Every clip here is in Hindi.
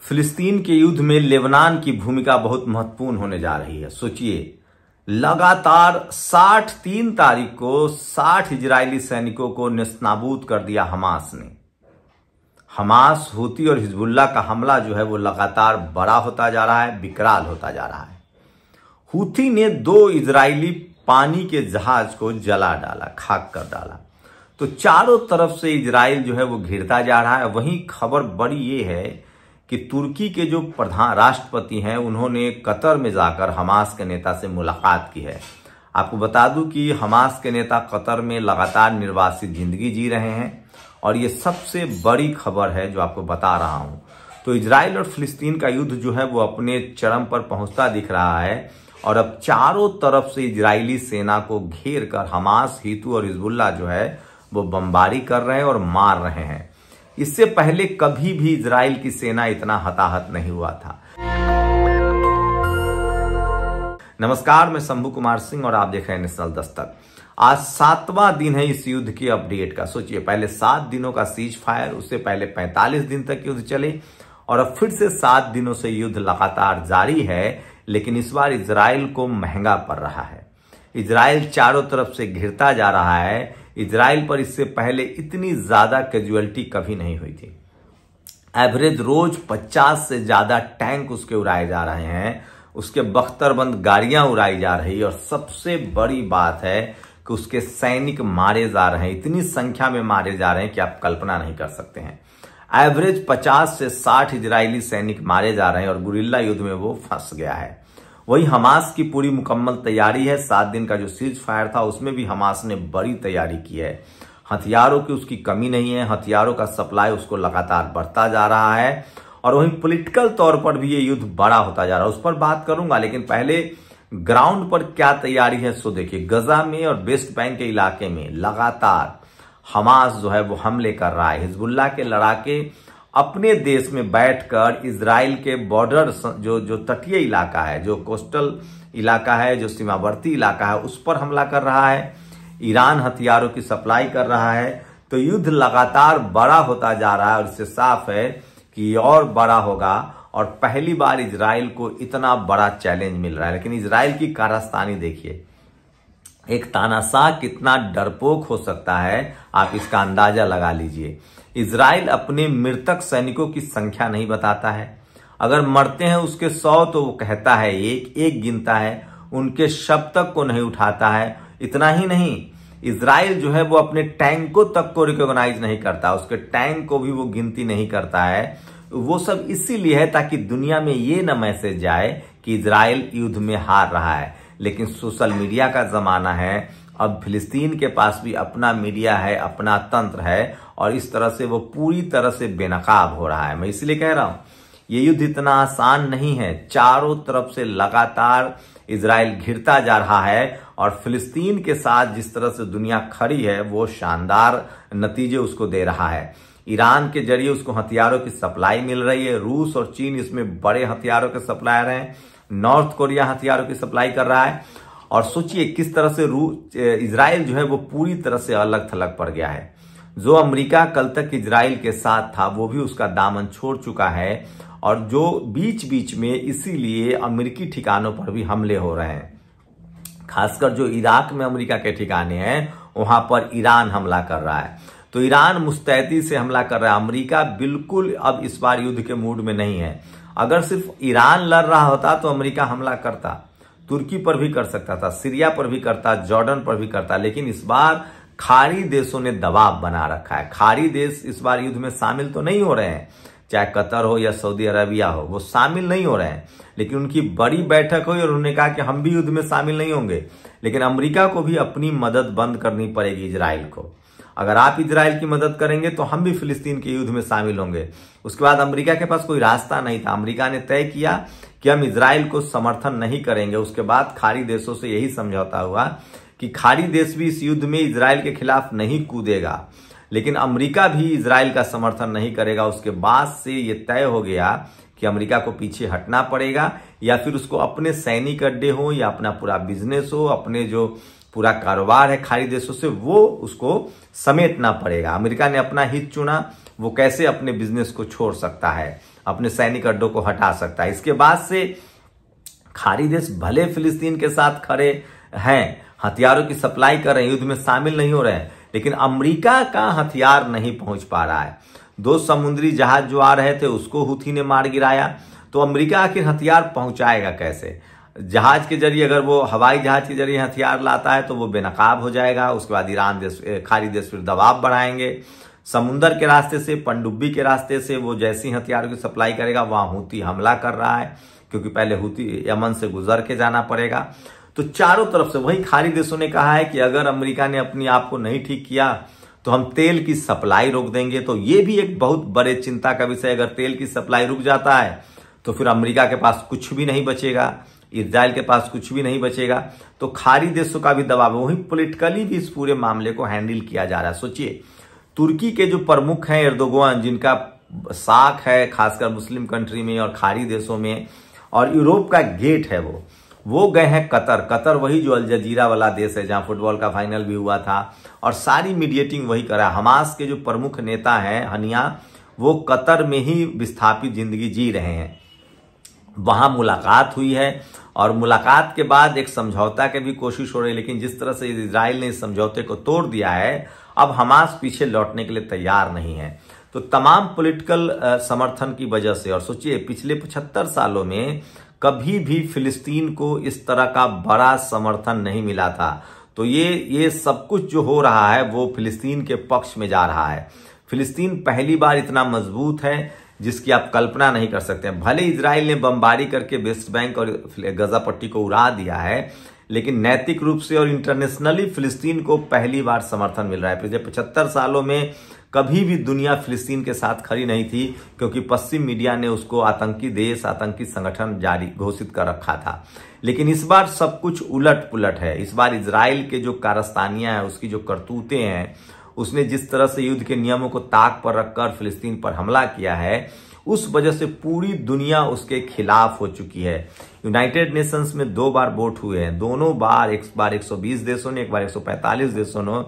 फिलिस्तीन के युद्ध में लेबनान की भूमिका बहुत महत्वपूर्ण होने जा रही है। सोचिए, लगातार 60 तीन तारीख को 60 इजरायली सैनिकों को निस्नाबूद कर दिया हमास ने। हमास, हुती और हिजबुल्ला का हमला जो है वो लगातार बड़ा होता जा रहा है विकराल होता जा रहा है। हुथी ने दो इजरायली पानी के जहाज़ को जला डाला, खाक कर डाला। तो चारों तरफ़ से इजराइल जो है वो घिरता जा रहा है। वहीं खबर बड़ी ये है कि तुर्की के जो प्रधान राष्ट्रपति हैं, उन्होंने कतर में जाकर हमास के नेता से मुलाकात की है। आपको बता दूँ कि हमास के नेता कतर में लगातार निर्वासित ज़िंदगी जी रहे हैं और ये सबसे बड़ी खबर है जो आपको बता रहा हूँ। तो इसराइल और फिलिस्तीन का युद्ध जो है, वो अपने चरम पर पहुँचता दिख रहा है और अब चारों तरफ़ से इजरायली सेना को घेर कर हमास, हितू और हिजबुल्ला जो है, वो बमबारी कर रहे हैं और मार रहे हैं। इससे पहले कभी भी इसराइल की सेना इतना हताहत नहीं हुआ था। नमस्कार, मैं शंभू कुमार सिंह और आप देख रहे हैं नेशनल दस्तक। आज सातवां दिन है इस युद्ध की अपडेट का। सोचिए, पहले सात दिनों का सीज फायर, उससे पहले 45 दिन तक युद्ध चले, और अब फिर से सात दिनों से युद्ध लगातार जारी है, लेकिन इस बार इसराइल को महँगा पड़ रहा है। इसराइल चारों तरफ़ से घिरता जा रहा है। इसराइल पर इससे पहले इतनी ज़्यादा कैजुअलिटी कभी नहीं हुई थी। एवरेज रोज 50 से ज़्यादा टैंक उसके उड़ाए जा रहे हैं। उसके बख्तरबंद गाड़ियाँ उड़ाई जा रही और सबसे बड़ी बात है कि उसके सैनिक मारे जा रहे हैं। इतनी संख्या में मारे जा रहे हैं कि आप कल्पना नहीं कर सकते हैं। एवरेज 50 से 60 इजरायली सैनिक मारे जा रहे हैं और गुरिल्ला युद्ध में वो फंस गया है। वही हमास की पूरी मुकम्मल तैयारी है। सात दिन का जो सीज फायर था, उसमें भी हमास ने बड़ी तैयारी की है। हथियारों की उसकी कमी नहीं है। हथियारों का सप्लाई उसको लगातार बढ़ता जा रहा है। और वहीं पॉलिटिकल तौर पर भी ये युद्ध बड़ा होता जा रहा है। उस पर बात करूँगा, लेकिन पहले ग्राउंड पर क्या तैयारी है, सो देखिए, गजा में और वेस्ट बैंक के इलाके में लगातार हमास जो है वो हमले कर रहा है। हिजबुल्ला के लड़ाके अपने देश में बैठकर इसराइल के बॉर्डर जो जो तटीय इलाका है, जो कोस्टल इलाका है, जो सीमावर्ती इलाका है, उस पर हमला कर रहा है। ईरान हथियारों की सप्लाई कर रहा है। तो युद्ध लगातार बड़ा होता जा रहा है और इससे साफ़ है कि और बड़ा होगा और पहली बार इसराइल को इतना बड़ा चैलेंज मिल रहा है। लेकिन इसराइल की कारस्तानी देखिए, एक तानाशाह कितना डरपोक हो सकता है, आप इसका अंदाज़ा लगा लीजिए। इसराइल अपने मृतक सैनिकों की संख्या नहीं बताता है। अगर मरते हैं उसके सौ तो वो कहता है, एक एक गिनता है, उनके शब तक को नहीं उठाता है। इतना ही नहीं इसराइल जो है वो अपने टैंकों तक को रिकॉग्नाइज नहीं करता, उसके टैंक को भी वो गिनती नहीं करता है। वो सब इसीलिए है ताकि दुनिया में ये न मैसेज जाए कि इसराइल युद्ध में हार रहा है। लेकिन सोशल मीडिया का जमाना है अब फिलिस्तीन के पास भी अपना मीडिया है, अपना तंत्र है और इस तरह से वो पूरी तरह से बेनकाब हो रहा है। मैं इसलिए कह रहा हूँ, ये युद्ध इतना आसान नहीं है। चारों तरफ़ से लगातार इसराइल घिरता जा रहा है और फिलिस्तीन के साथ जिस तरह से दुनिया खड़ी है, वो शानदार नतीजे उसको दे रहा है। ईरान के ज़रिए उसको हथियारों की सप्लाई मिल रही है। रूस और चीन इसमें बड़े हथियारों के सप्लायर हैं। नॉर्थ कोरिया हथियारों की सप्लाई कर रहा है। और सोचिए किस तरह से इसराइल जो है वो पूरी तरह से अलग थलग पड़ गया है। जो अमेरिका कल तक इसराइल के साथ था, वो भी उसका दामन छोड़ चुका है और जो बीच बीच में इसीलिए अमेरिकी ठिकानों पर भी हमले हो रहे हैं। खासकर जो इराक में अमेरिका के ठिकाने हैं, वहाँ पर ईरान हमला कर रहा है। तो ईरान मुस्तैदी से हमला कर रहा है। अमेरिका बिल्कुल अब इस बार युद्ध के मूड में नहीं है। अगर सिर्फ़ ईरान लड़ रहा होता तो अमेरिका हमला करता। तुर्की पर भी कर सकता था, सीरिया पर भी करता, जॉर्डन पर भी करता, लेकिन इस बार खाड़ी देशों ने दबाव बना रखा है। खाड़ी देश इस बार युद्ध में शामिल तो नहीं हो रहे हैं, चाहे कतर हो या सऊदी अरबिया हो, वो शामिल नहीं हो रहे हैं। लेकिन उनकी बड़ी बैठक हुई और उन्होंने कहा कि हम भी युद्ध में शामिल नहीं होंगे। लेकिन अमेरिका को भी अपनी मदद बंद करनी पड़ेगी इसराइल को। अगर आप इसराइल की मदद करेंगे तो हम भी फिलिस्तीन के युद्ध में शामिल होंगे। उसके बाद अमेरिका के पास कोई रास्ता नहीं था। अमेरिका ने तय किया कि हम इसराइल को समर्थन नहीं करेंगे। उसके बाद खाड़ी देशों से यही समझौता हुआ कि खाड़ी देश भी इस युद्ध में इसराइल के खिलाफ नहीं कूदेगा। लेकिन अमेरिका भी इसराइल का समर्थन नहीं करेगा। उसके बाद से ये तय हो गया कि अमेरिका को पीछे हटना पड़ेगा, या फिर उसको अपने सैनिक अड्डे हो, या अपना पूरा बिज़नेस हो, अपने जो पूरा कारोबार है खाड़ी देशों से, वो उसको समेटना पड़ेगा। अमेरिका ने अपना हित चुना, वो कैसे अपने बिज़नेस को छोड़ सकता है? अपने सैनिक अड्डों को हटा सकता है। इसके बाद से खारी देश भले फिलिस्तीन के साथ खड़े हैं, हथियारों की सप्लाई कर रहे हैं, युद्ध में शामिल नहीं हो रहे हैं, लेकिन अमेरिका का हथियार नहीं पहुँच पा रहा है। दो समुद्री जहाज़ जो आ रहे थे, उसको हुथी ने मार गिराया। तो अमेरिका आखिर हथियार पहुंचाएगा कैसे? जहाज़ के ज़रिए अगर वो, हवाई जहाज़ के ज़रिए हथियार लाता है तो वो बेनकाब हो जाएगा। उसके बाद ईरान देश खारी देश फिर दबाव बढ़ाएँगे। समुन्दर के रास्ते से, पनडुब्बी के रास्ते से, वो जैसी हथियारों की सप्लाई करेगा, वहाँ हूती हमला कर रहा है, क्योंकि पहले हूती यमन से गुजर के जाना पड़ेगा। तो चारों तरफ़ से, वही खारी देशों ने कहा है कि अगर अमेरिका ने अपनी आप को नहीं ठीक किया तो हम तेल की सप्लाई रोक देंगे। तो ये भी एक बहुत बड़े चिंता का विषय अगर तेल की सप्लाई रुक जाता है तो फिर अमेरिका के पास कुछ भी नहीं बचेगा इसराइल के पास कुछ भी नहीं बचेगा। तो खारी देशों का भी दबाव है। वही पोलिटिकली भी इस पूरे मामले को हैंडल किया जा रहा है। सोचिए तुर्की के जो प्रमुख हैं एर्दोगन, जिनका साख है, खासकर मुस्लिम कंट्री में और खारी देशों में, और यूरोप का गेट है वो वो गए हैं कतर। कतर वही जो अल जजीरा वाला देश है, जहाँ फुटबॉल का फाइनल भी हुआ था, और सारी मीडिएटिंग वही करा। हमास के जो प्रमुख नेता हैं, हनिया, वो कतर में ही विस्थापित ज़िंदगी जी रहे हैं। वहाँ मुलाकात हुई है, और मुलाकात के बाद एक समझौता की भी कोशिश हो रही है, लेकिन जिस तरह से इसराइल ने इस समझौते को तोड़ दिया है अब हमास पीछे लौटने के लिए तैयार नहीं है। तो तमाम पॉलिटिकल समर्थन की वजह से, और सोचिए, पिछले पचहत्तर सालों में कभी भी फिलिस्तीन को इस तरह का बड़ा समर्थन नहीं मिला था। तो ये ये सब कुछ जो हो रहा है, वो फिलिस्तीन के पक्ष में जा रहा है। फिलिस्तीन पहली बार इतना मज़बूत है, जिसकी आप कल्पना नहीं कर सकते। भले इसराइल ने बमबारी करके वेस्ट बैंक और गजा पट्टी को उड़ा दिया है लेकिन नैतिक रूप से और इंटरनेशनली फिलिस्तीन को पहली बार समर्थन मिल रहा है। पिछले पचहत्तर सालों में कभी भी दुनिया फिलिस्तीन के साथ खड़ी नहीं थी, क्योंकि पश्चिम मीडिया ने उसको आतंकी देश, आतंकी संगठन जारी घोषित कर रखा था। लेकिन इस बार सब कुछ उलट पुलट है। इस बार इसराइल के जो कारस्तानियाँ हैं, उसकी जो करतूतें हैं, उसने जिस तरह से युद्ध के नियमों को ताक पर रखकर फिलिस्तीन पर हमला किया है उस वजह से पूरी दुनिया उसके खिलाफ हो चुकी है। यूनाइटेड नेशंस में दो बार वोट हुए हैं। दोनों बार, एक बार 120 देशों ने, एक बार 145 देशों ने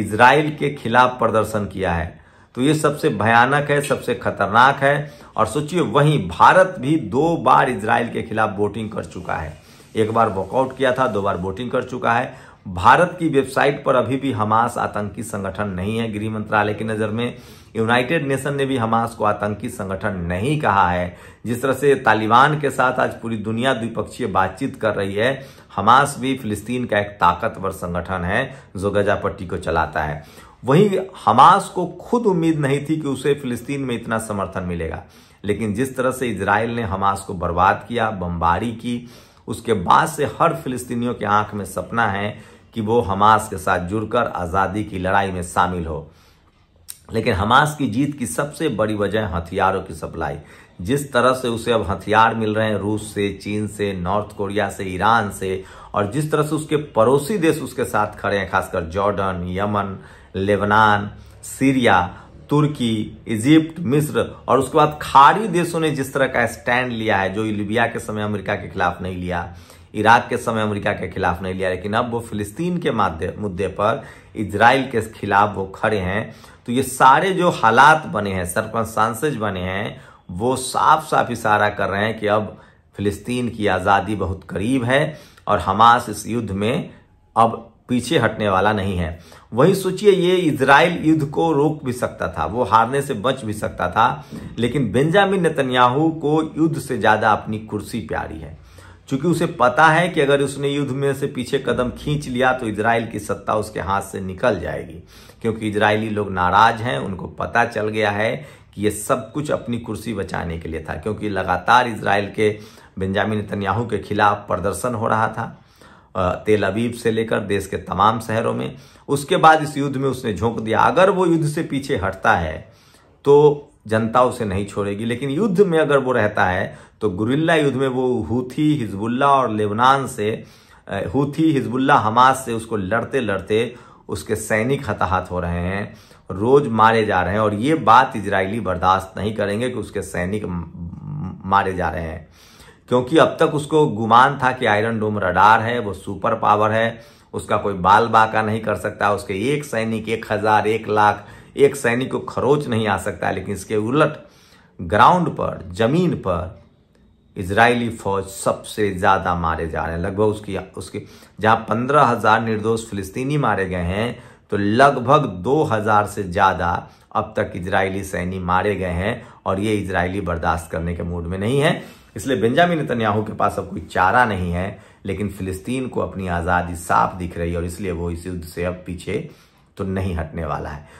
इसराइल के खिलाफ प्रदर्शन किया है। तो ये सबसे भयानक है, सबसे खतरनाक है। और सोचिए, वहीं भारत भी दो बार इसराइल के खिलाफ वोटिंग कर चुका है। एक बार वॉकआउट किया था, दो बार वोटिंग कर चुका है। भारत की वेबसाइट पर अभी भी हमास आतंकी संगठन नहीं है। गृह मंत्रालय की नज़र में यूनाइटेड नेशन ने भी हमास को आतंकी संगठन नहीं कहा है। जिस तरह से तालिबान के साथ आज पूरी दुनिया द्विपक्षीय बातचीत कर रही है, हमास भी फिलिस्तीन का एक ताकतवर संगठन है, जो गजा पट्टी को चलाता है। वही हमास को खुद उम्मीद नहीं थी कि उसे फिलिस्तीन में इतना समर्थन मिलेगा। लेकिन जिस तरह से इसराइल ने हमास को बर्बाद किया, बमबारी की, उसके बाद से हर फिलिस्तीनियों के आँख में सपना है कि वो हमास के साथ जुड़कर आज़ादी की लड़ाई में शामिल हो। लेकिन हमास की जीत की सबसे बड़ी वजह हथियारों की सप्लाई। जिस तरह से उसे अब हथियार मिल रहे हैं, रूस से, चीन से, नॉर्थ कोरिया से, ईरान से, और जिस तरह से उसके पड़ोसी देश उसके साथ खड़े हैं, खासकर जॉर्डन, यमन, लेबनान, सीरिया, तुर्की, इजिप्ट, मिस्र, और उसके बाद खाड़ी देशों ने जिस तरह का स्टैंड लिया है, जो लिबिया के समय अमेरिका के खिलाफ नहीं लिया, इराक के समय अमेरिका के खिलाफ नहीं लिया, लेकिन अब वो फिलिस्तीन के मुद्दे पर इसराइल के खिलाफ वो खड़े हैं। तो ये सारे जो हालात बने हैं सरपंच सांसद बने हैं, वो साफ़ साफ़ इशारा कर रहे हैं कि अब फिलिस्तीन की आज़ादी बहुत करीब है और हमास इस युद्ध में अब पीछे हटने वाला नहीं है। वही सोचिए, ये इसराइल युद्ध को रोक भी सकता था, वो हारने से बच भी सकता था, लेकिन बेंजामिन नेतन्याहू को युद्ध से ज़्यादा अपनी कुर्सी प्यारी है। क्योंकि उसे पता है कि अगर उसने युद्ध में से पीछे कदम खींच लिया तो इसराइल की सत्ता उसके हाथ से निकल जाएगी। क्योंकि इजरायली लोग नाराज़ हैं, उनको पता चल गया है कि ये सब कुछ अपनी कुर्सी बचाने के लिए था, क्योंकि लगातार इसराइल के बेंजामिन तन्याहू के खिलाफ प्रदर्शन हो रहा था तेल अबीब से लेकर देश के तमाम शहरों में। उसके बाद इस युद्ध में उसने झोंक दिया। अगर वो युद्ध से पीछे हटता है तो जनता उसे नहीं छोड़ेगी। लेकिन युद्ध में अगर वो रहता है तो गुरिल्ला युद्ध में वो हूथी, हिजबुल्ला और लेबनान से हूथी, हिजबुल्ला, हमास से उसको लड़ते लड़ते उसके सैनिक हताहत हो रहे हैं, रोज मारे जा रहे हैं। और ये बात इजरायली बर्दाश्त नहीं करेंगे कि उसके सैनिक मारे जा रहे हैं। क्योंकि अब तक उसको गुमान था कि आयरन डोम रडार है, वो सुपर पावर है, उसका कोई बाल बाका नहीं कर सकता, उसके एक सैनिक, एक हज़ार, एक लाख एक सैनिक को खरोच नहीं आ सकता, लेकिन इसके उलट ग्राउंड पर, ज़मीन पर इजरायली फौज सबसे ज़्यादा मारे जा रहे हैं। लगभग उसकी, उसके, जहाँ पंद्रह हज़ार निर्दोष फिलिस्तीनी मारे गए हैं तो लगभग दो हज़ार से ज़्यादा अब तक इजरायली सैनी मारे गए हैं और ये इजरायली बर्दाश्त करने के मूड में नहीं है। इसलिए बेंजामिन नेतन्याहू के पास अब कोई चारा नहीं है, लेकिन फिलिस्तीन को अपनी आज़ादी साफ़ दिख रही है और इसलिए वो इस युद्ध से अब पीछे तो नहीं हटने वाला है।